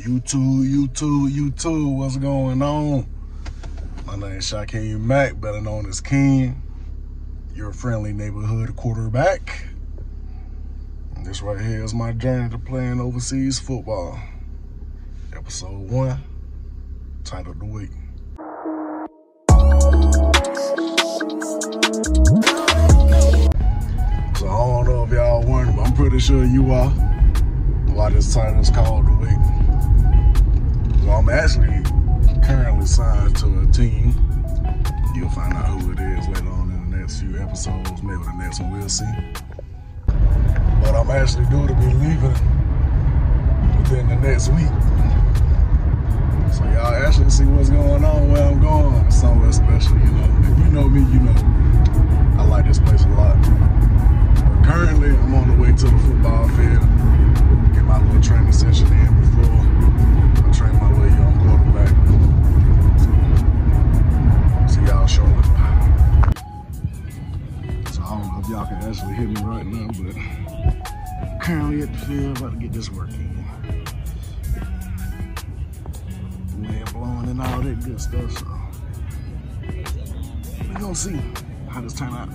YouTube, YouTube, YouTube, what's going on? My name is Shaquem Mack, better known as Keem, your friendly neighborhood quarterback. And this right here is my journey to playing overseas football. Episode one, title of the wait. So I don't know if y'all wondering, but I'm pretty sure you are why this title is called the wait. So I'm actually currently signed to a team. You'll find out who it is later on in the next few episodes. Maybe the next one we'll see. But I'm actually due to be leaving within the next week. So y'all actually see what's going on, where I'm going. Somewhere special, you know. If you know me, you know I like this place a lot. But currently, I'm on the way to the football field. Get my little training session in Can actually hear me right now, but currently at the field, about to get this working. Wind blowing and all that good stuff, so we're gonna see how this turn out.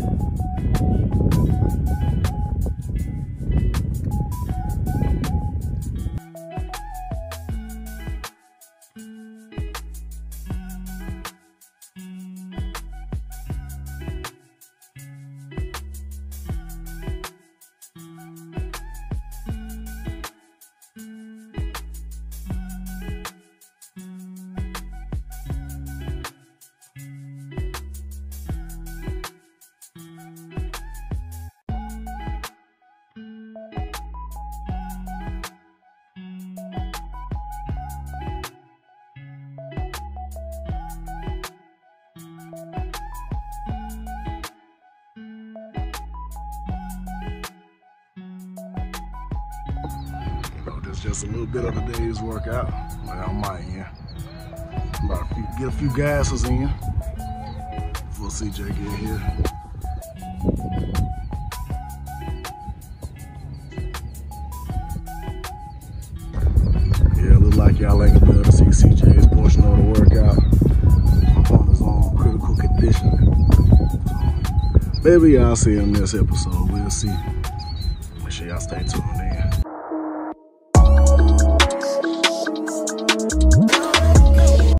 フフフ。Know, just a little bit of the day's workout. Well, I might, yeah. About a get a few gassers in before CJ get here. Yeah, look like y'all ain't gonna be able to see CJ's portion of the workout. My phone is on critical condition. Maybe y'all see him this episode. We'll see. Make sure y'all stay tuned in.